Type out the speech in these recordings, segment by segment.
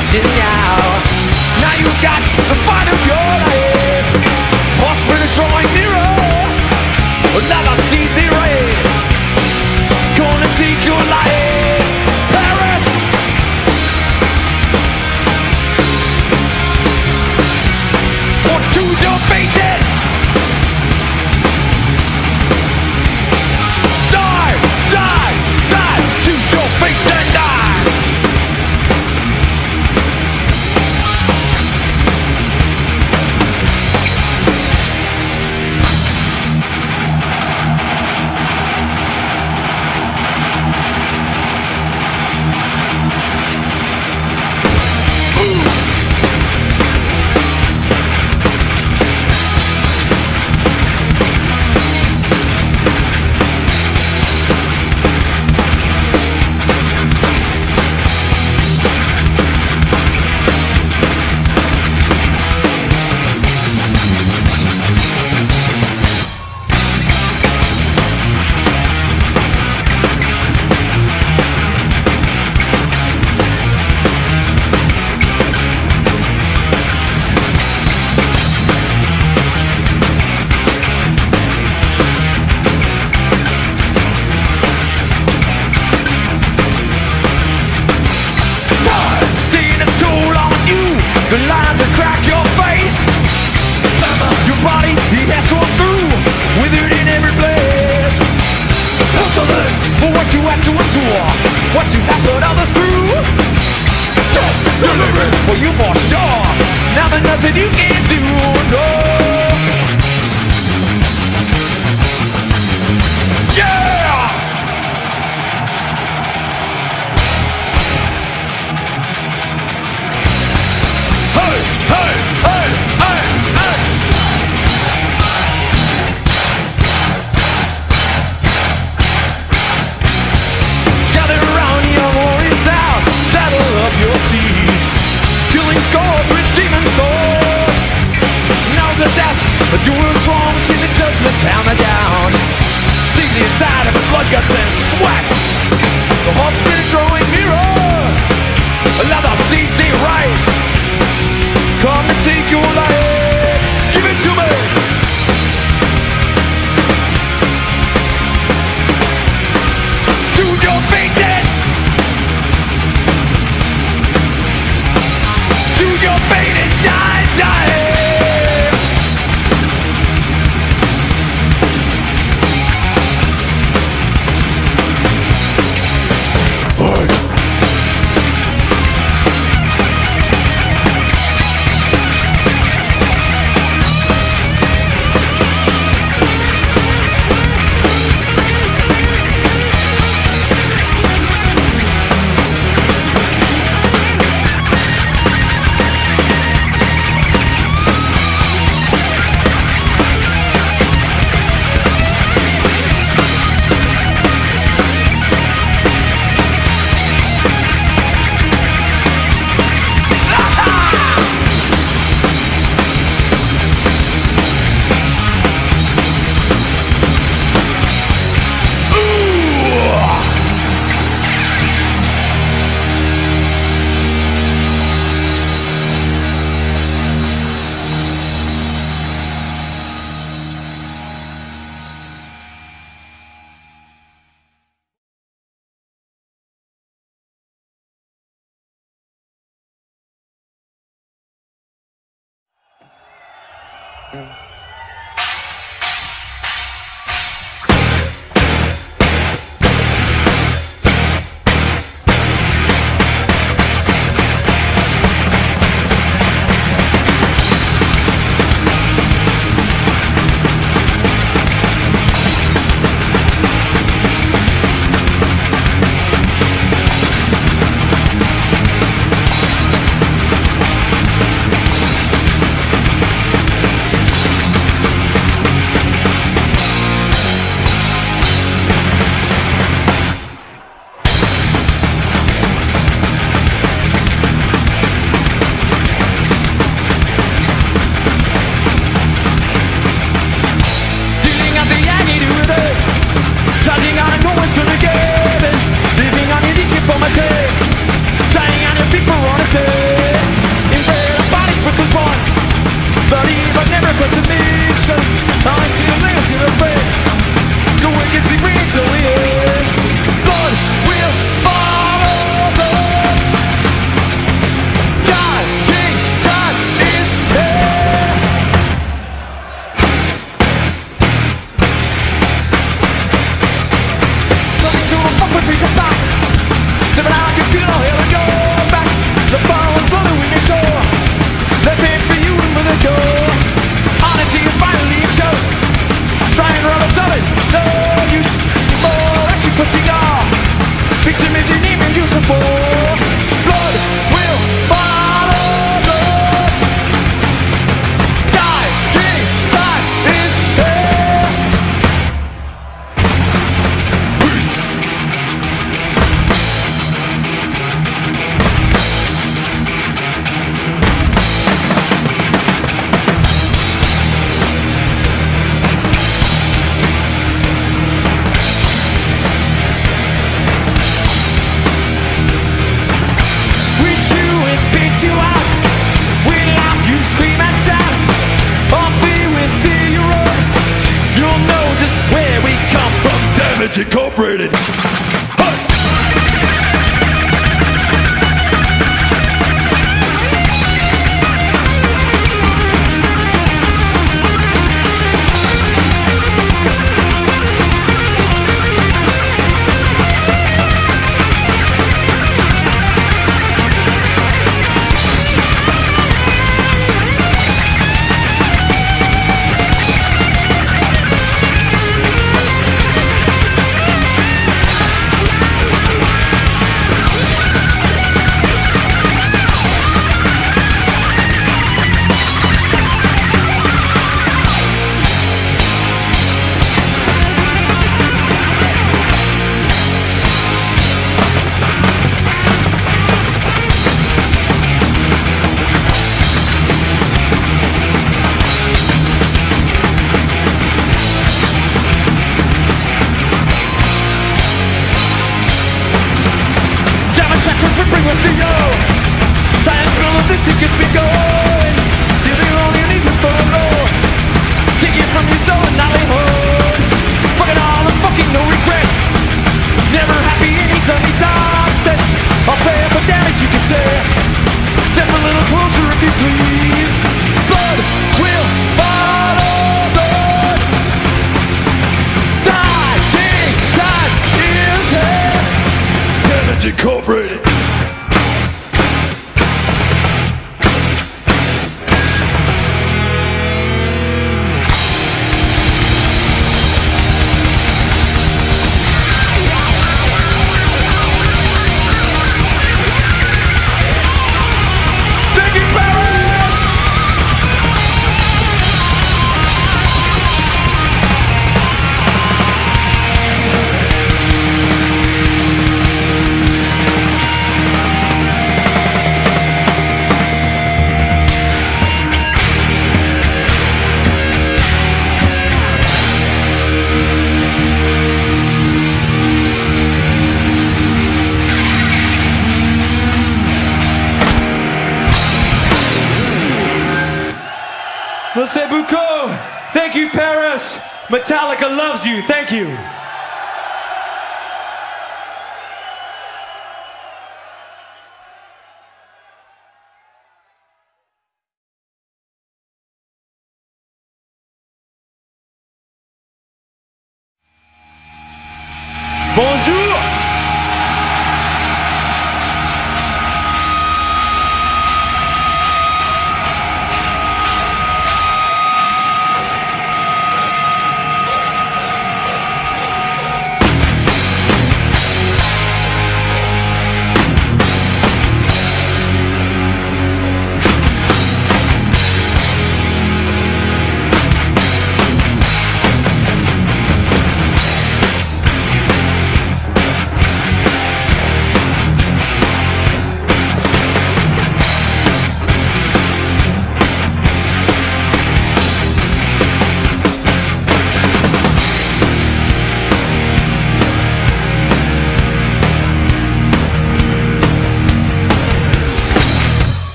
Now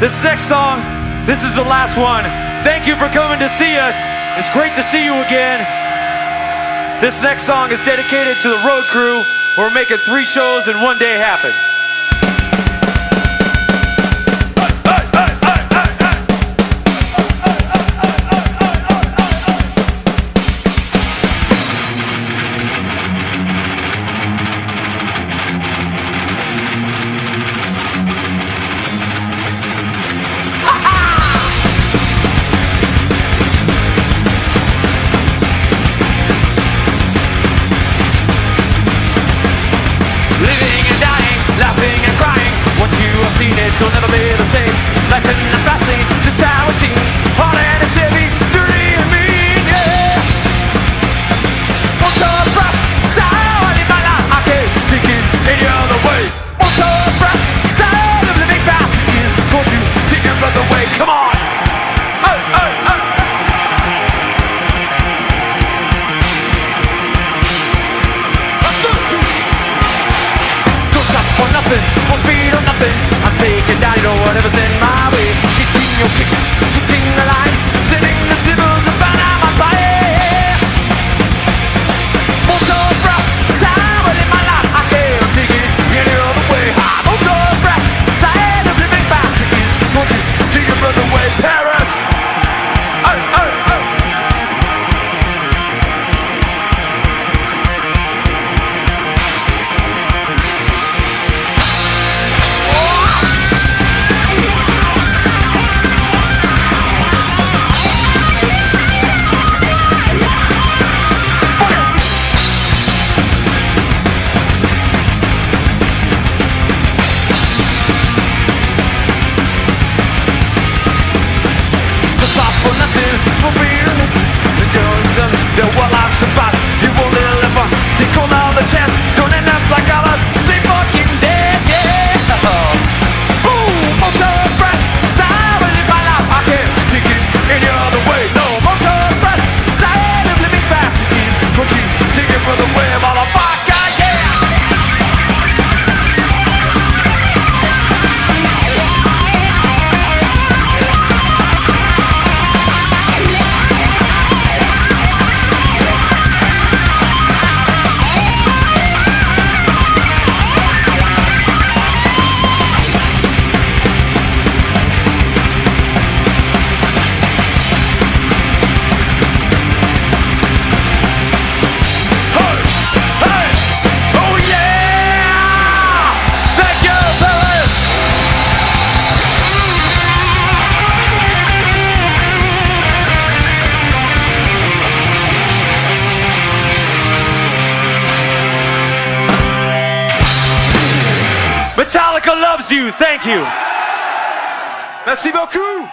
This next song, this is the last one. Thank you for coming to see us. It's great to see you again. This next song is dedicated to the road crew. We're making three shows in one day happen. you. Merci beaucoup.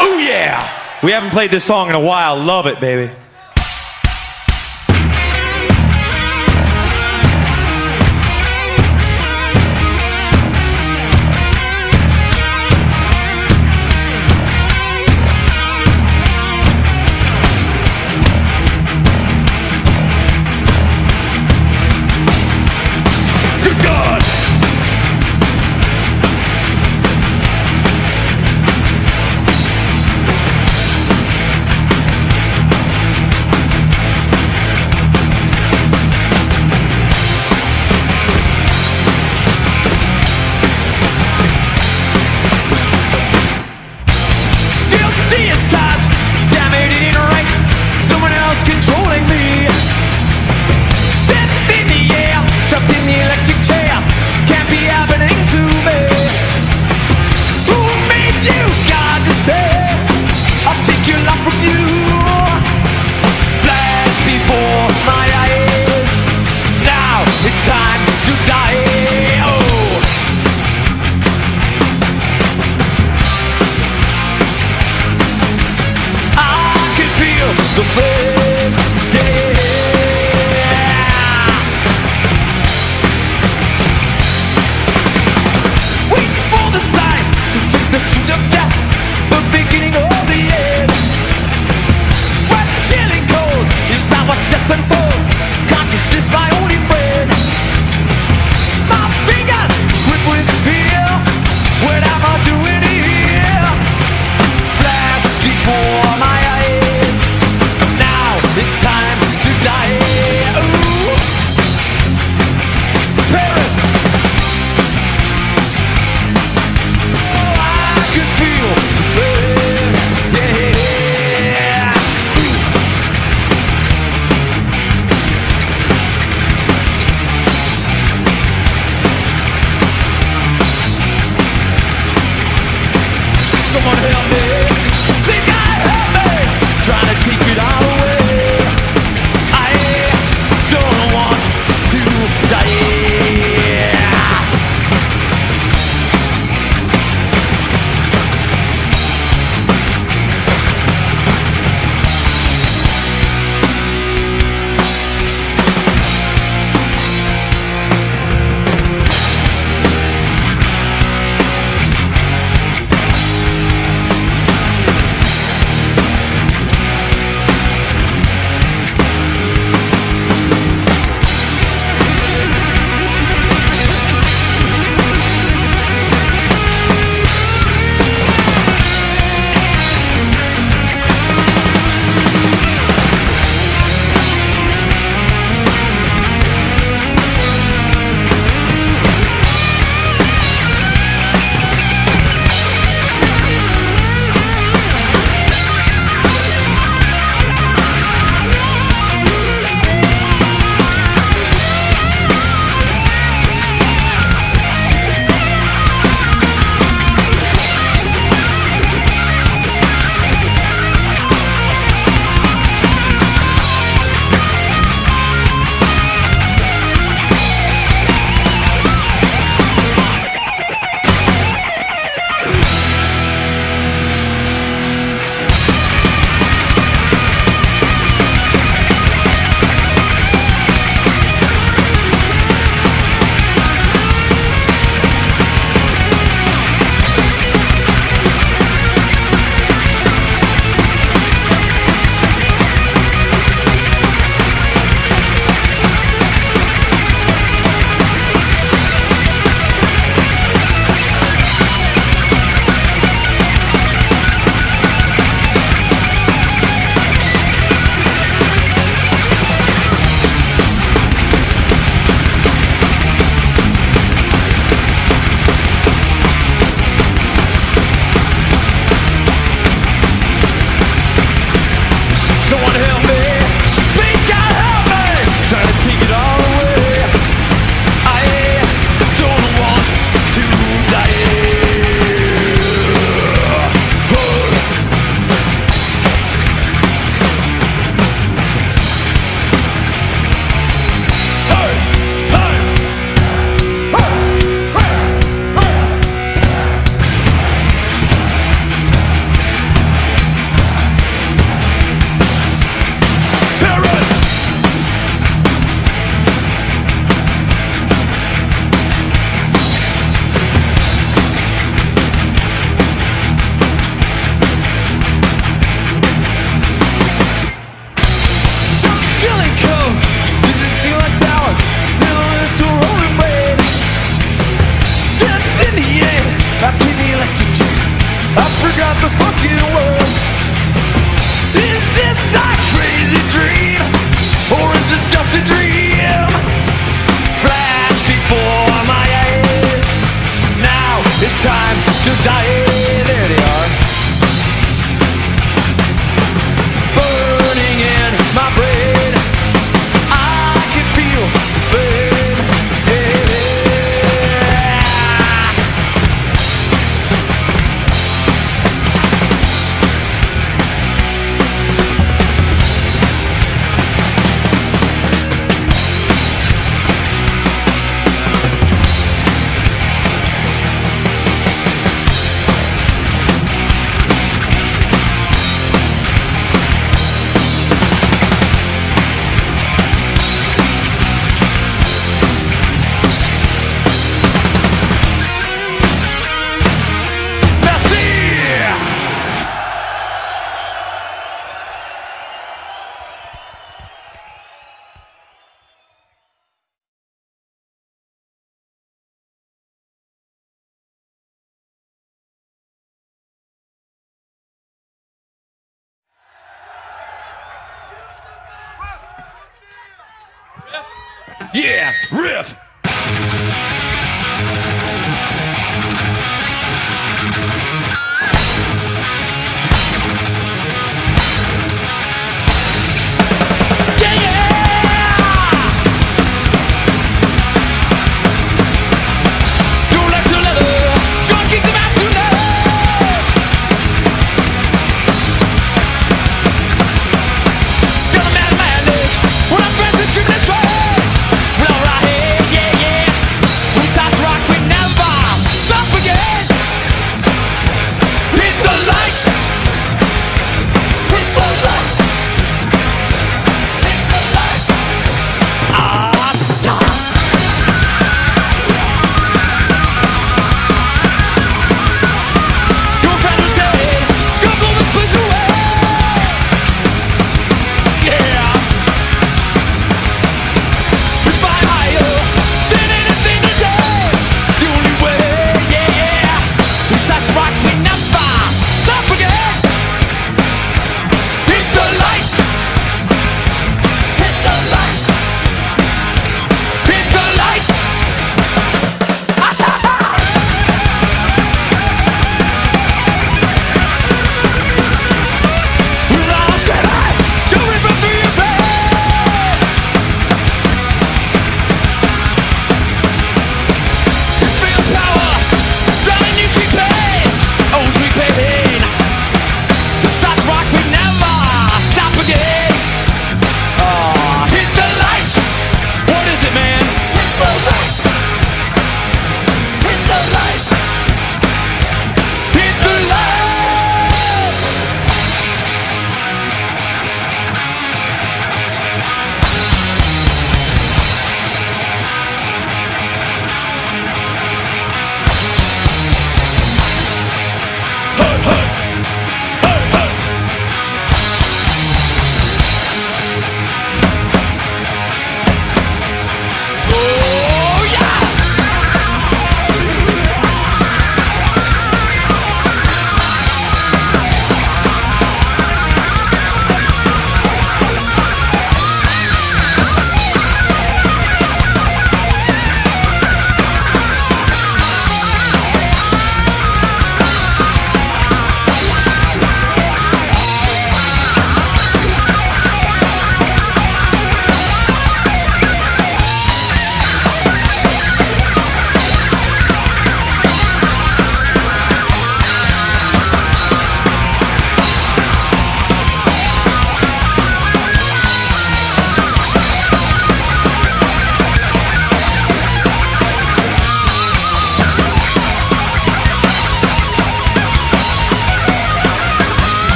Oh yeah! We haven't played this song in a while. Love it, baby.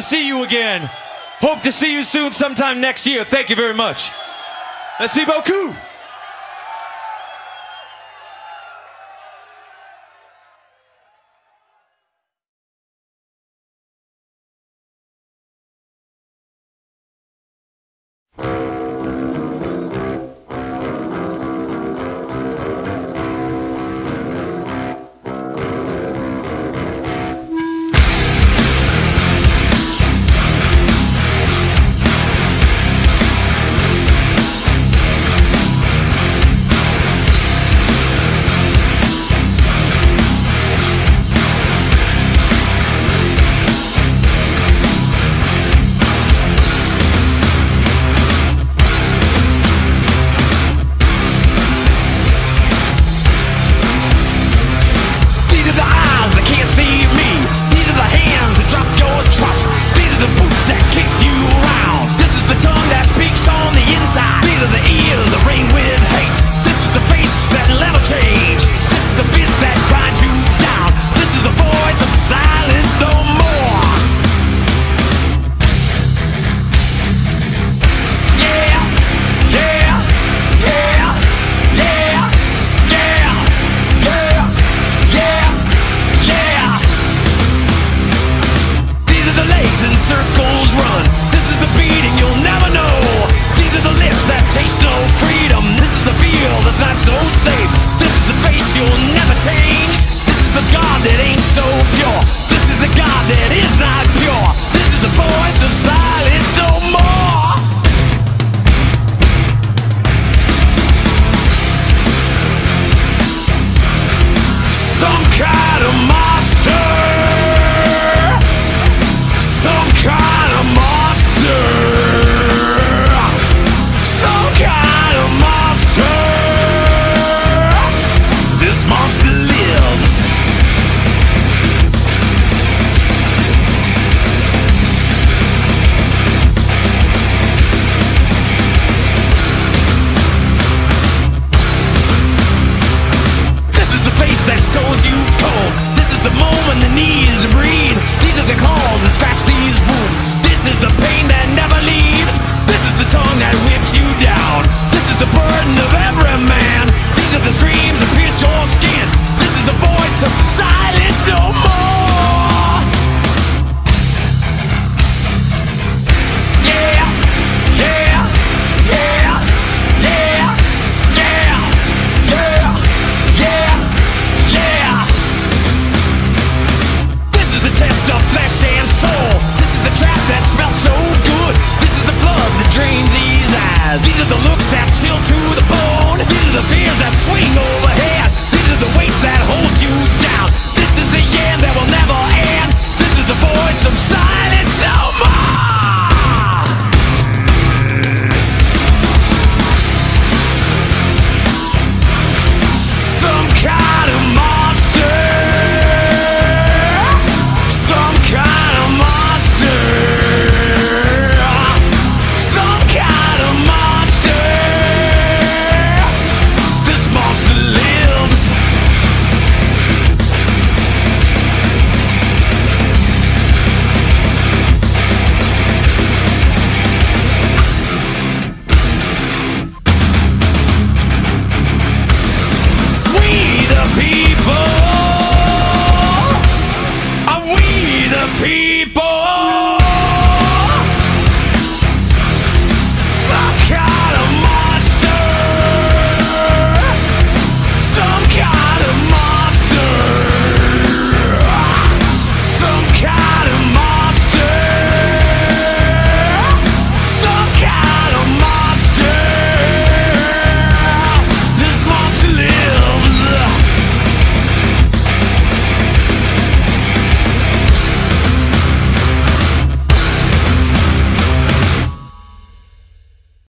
to see you again. Hope to see you soon sometime next year. Thank you very much. Merci beaucoup.